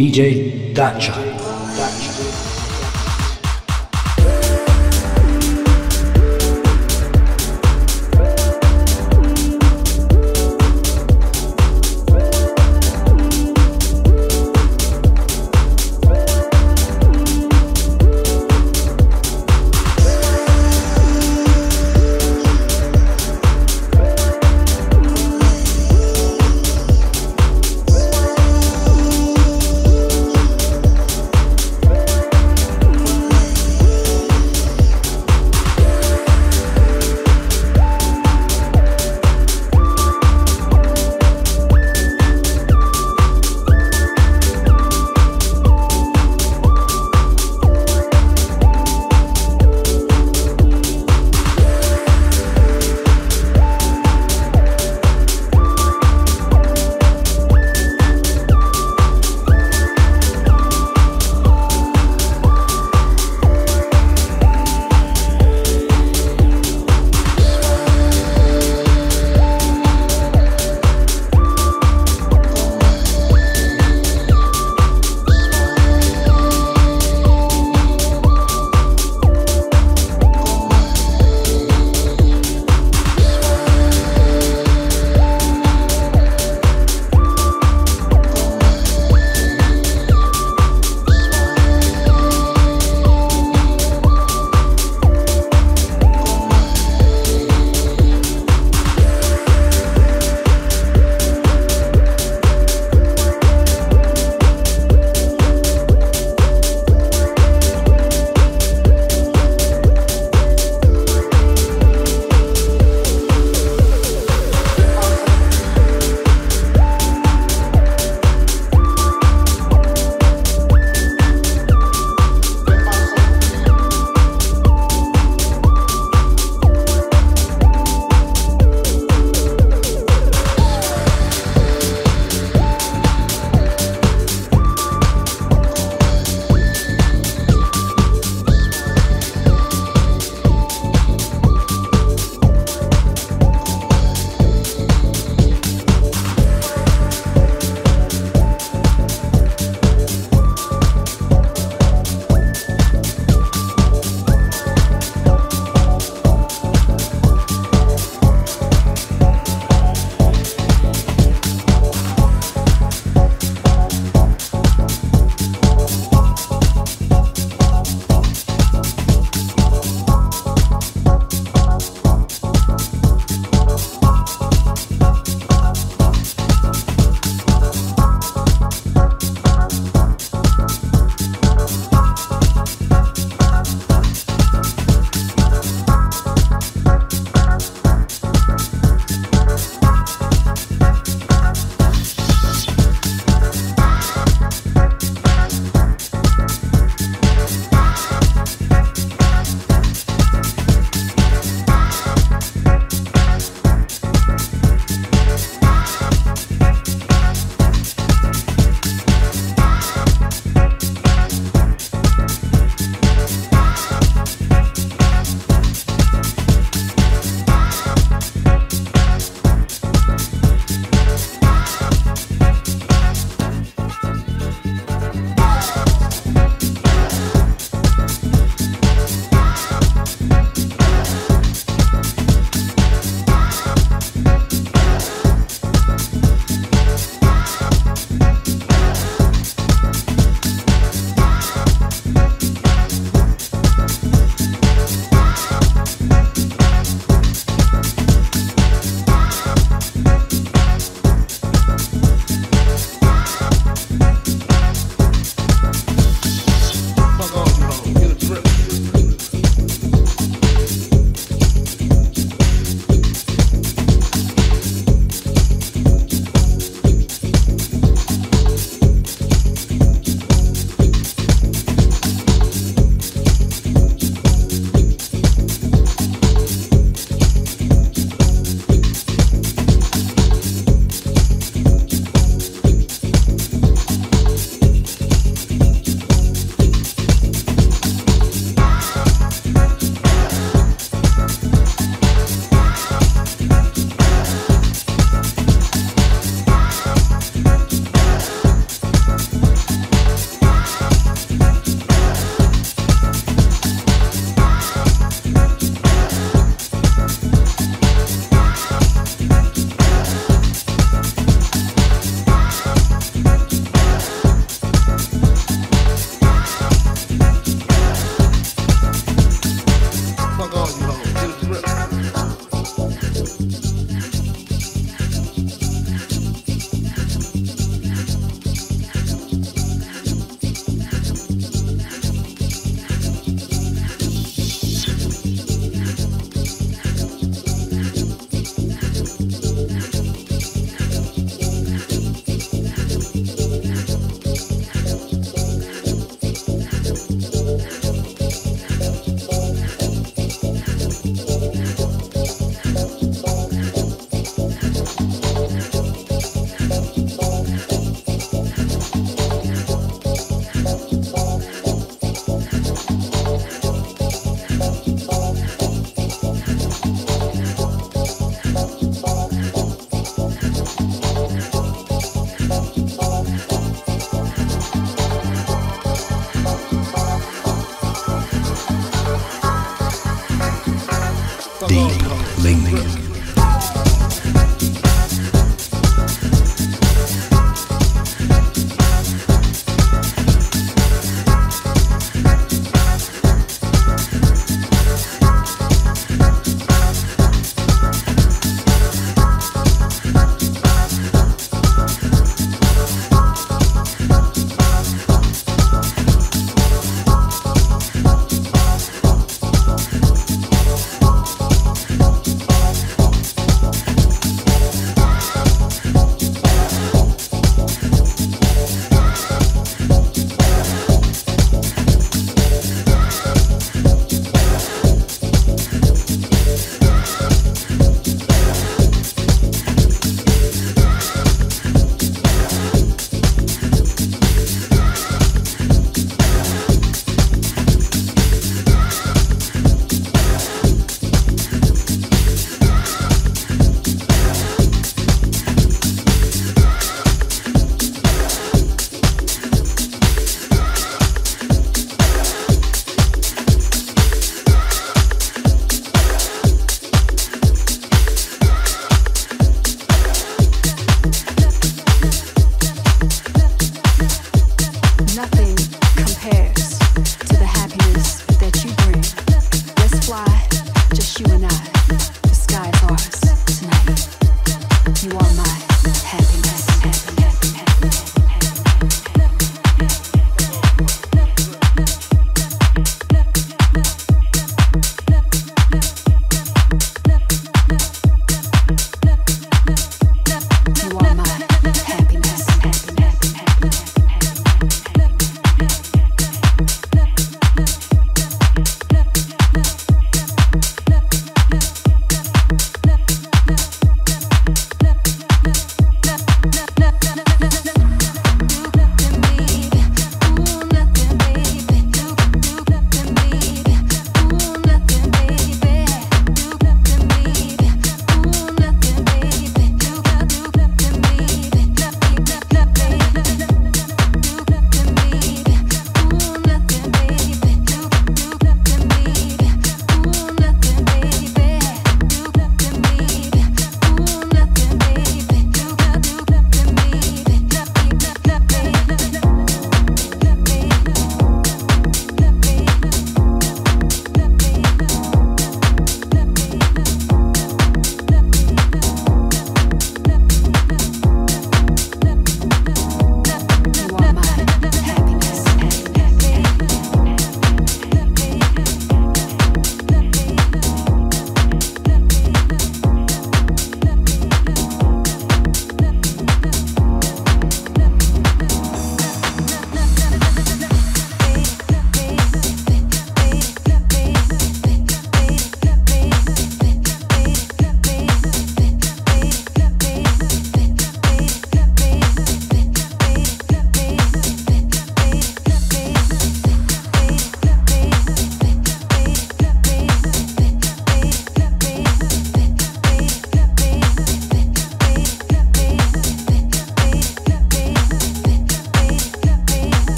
DJ Dacha.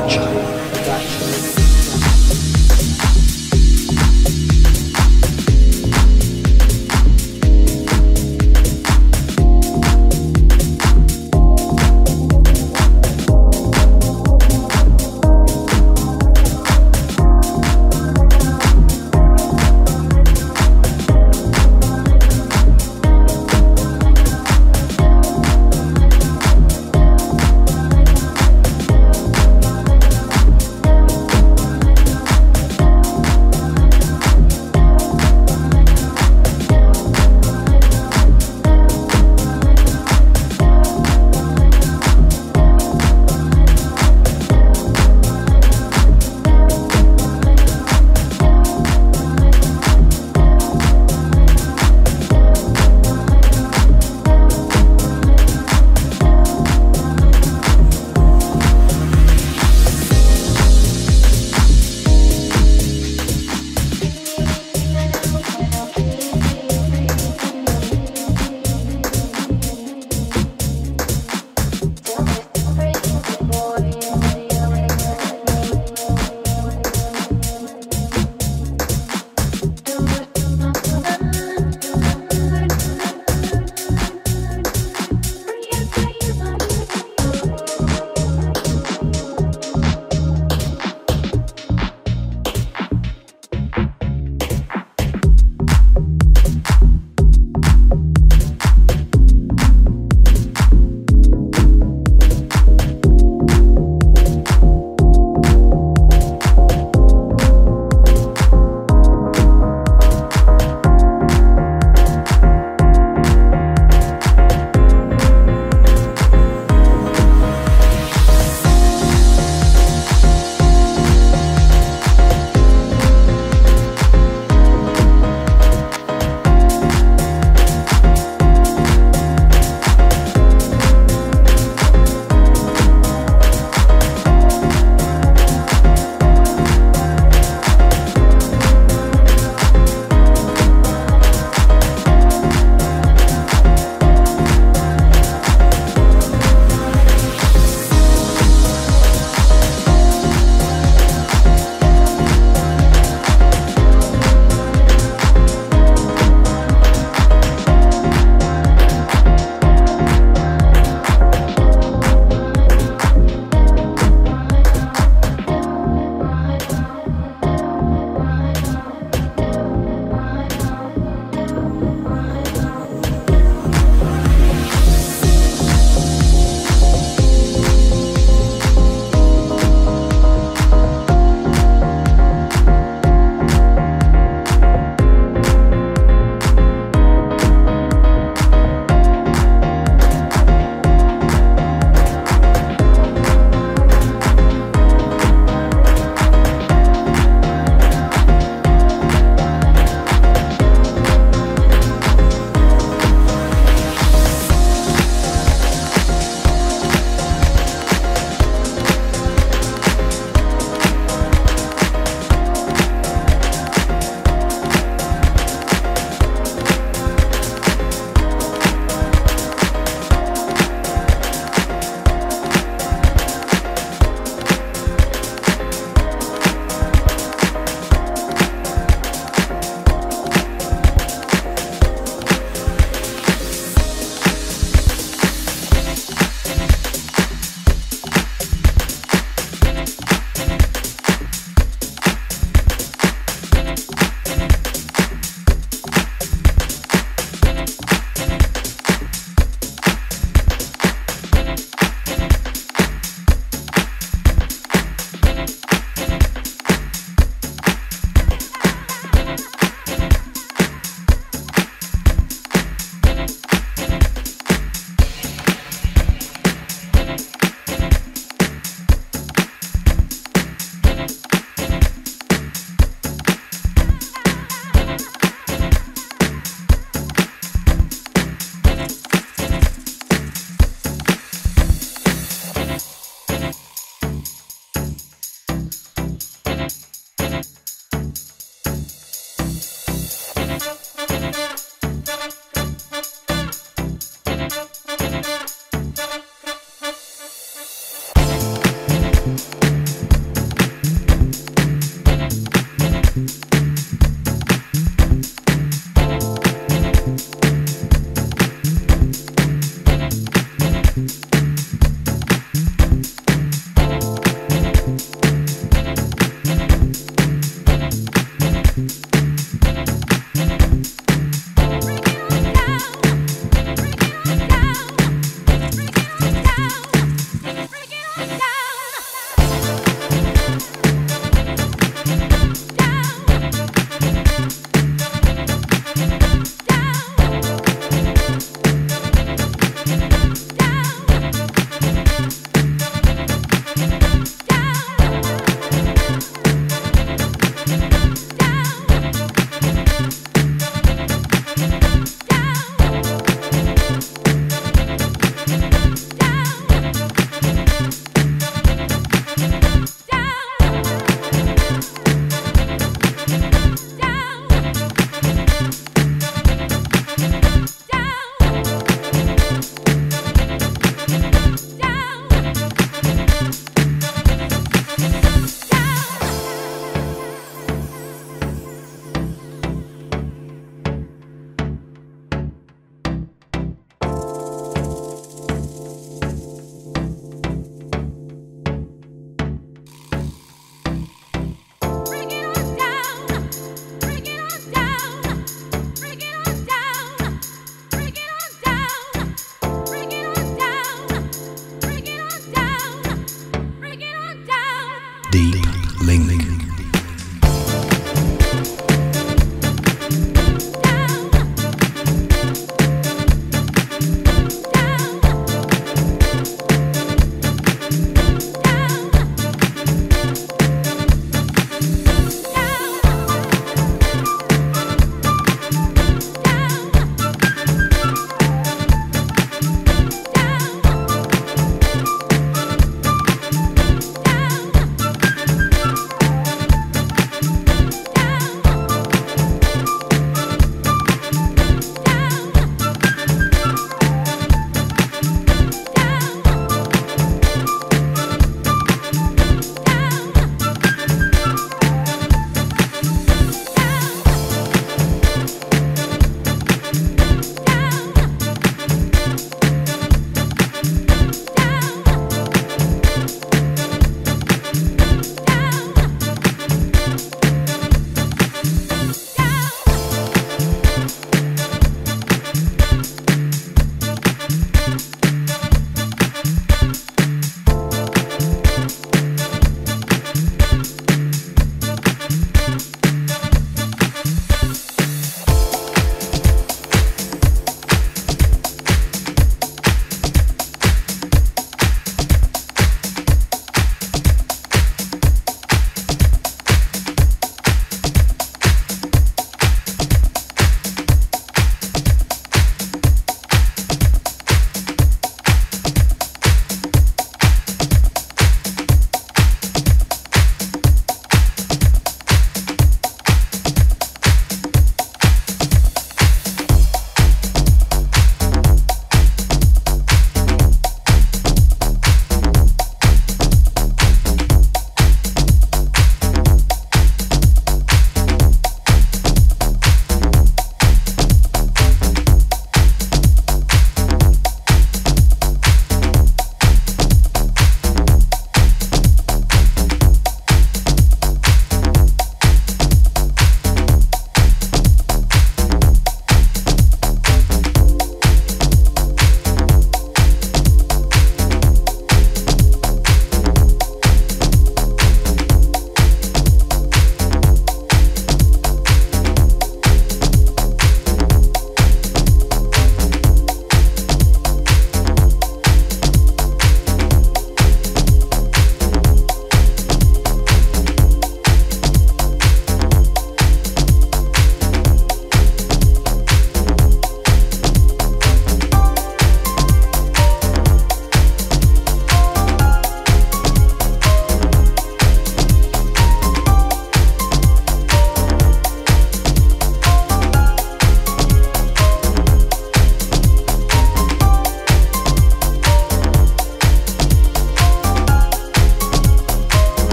Dacha.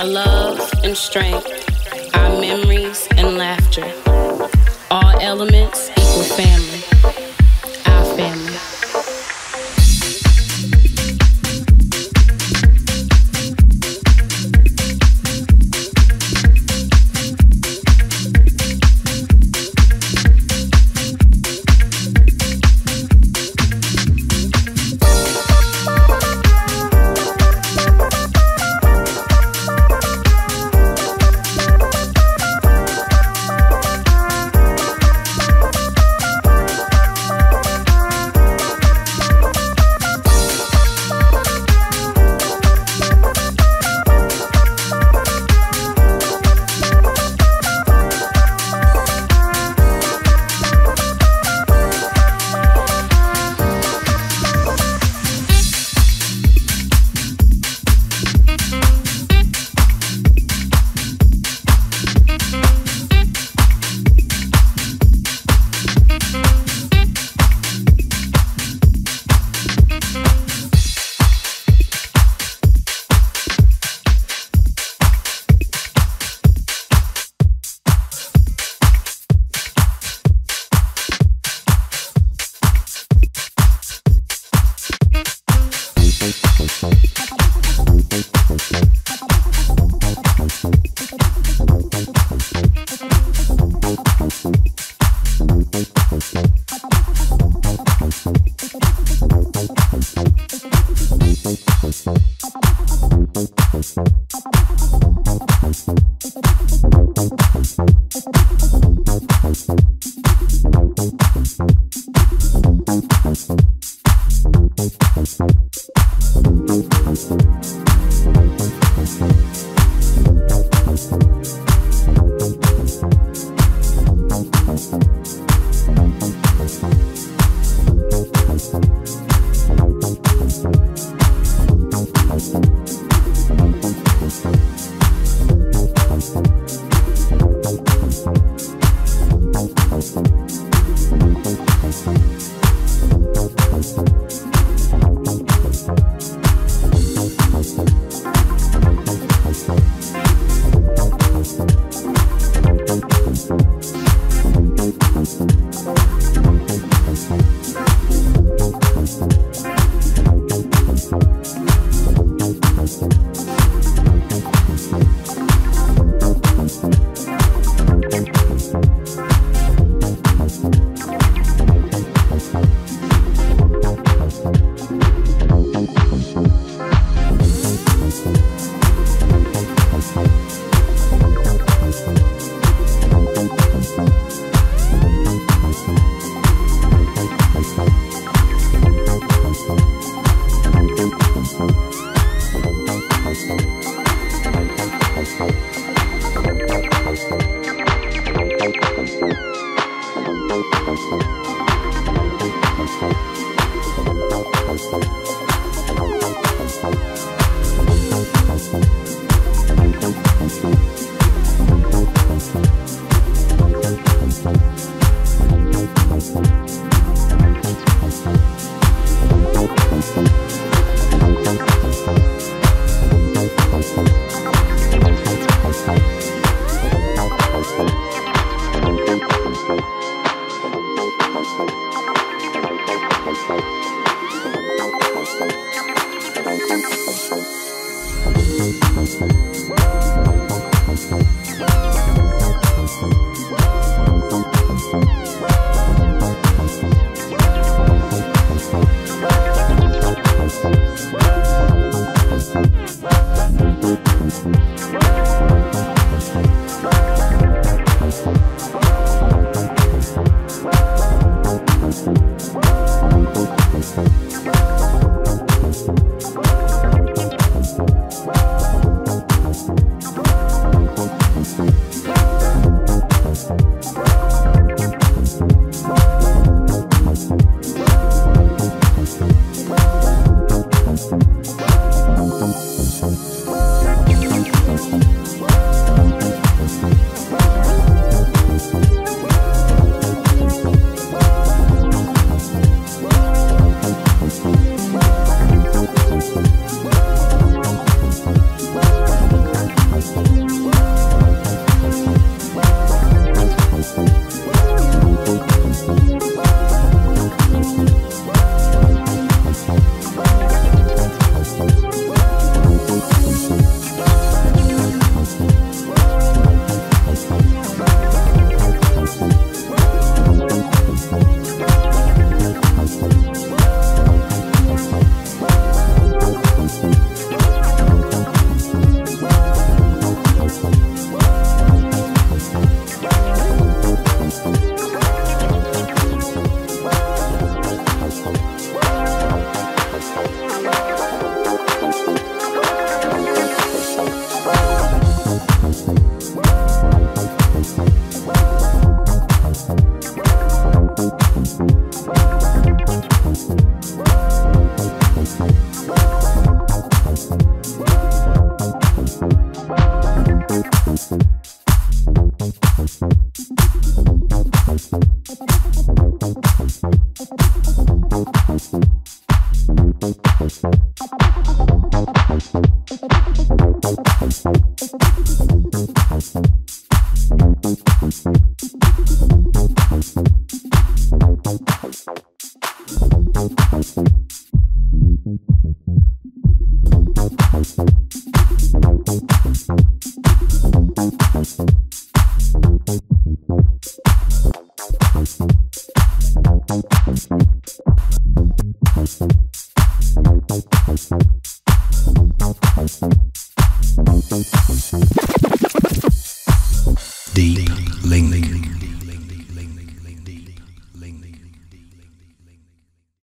Our love and strength, our memories and laughter. All elements equal family.